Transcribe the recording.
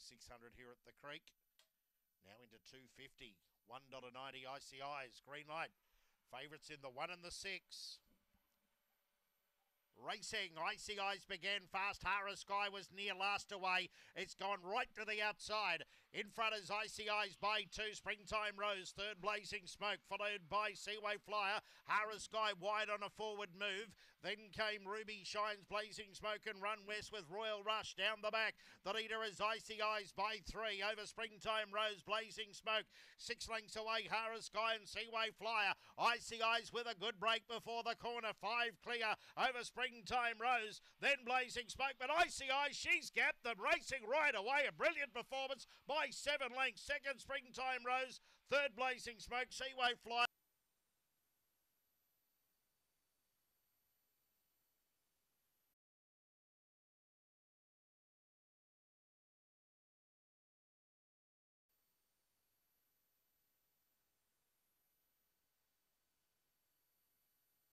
600 here at the creek. Now into 250. $1.90 Icy Eyes. Green light. Favourites in the one and the six. Racing, Icy Eyes began fast. Hara Sky was near last away. It's gone right to the outside. In front is Icy Eyes by two. Springtime Rose, third Blazing Smoke, followed by Seaway Flyer. Hara Sky wide on a forward move. Then came Ruby Shines, Blazing Smoke, and Run West with Royal Rush down the back. The leader is Icy Eyes by three. Over Springtime Rose, Blazing Smoke. Six lengths away, Hara Sky and Seaway Flyer. Icy Eyes with a good break before the corner. Five clear over Springtime. Rose, then Blazing Smoke, but Icy Eyes, she's gapped them, racing right away. A brilliant performance by seven lengths. Second, Springtime Rose. Third, Blazing Smoke. Seaway Fly.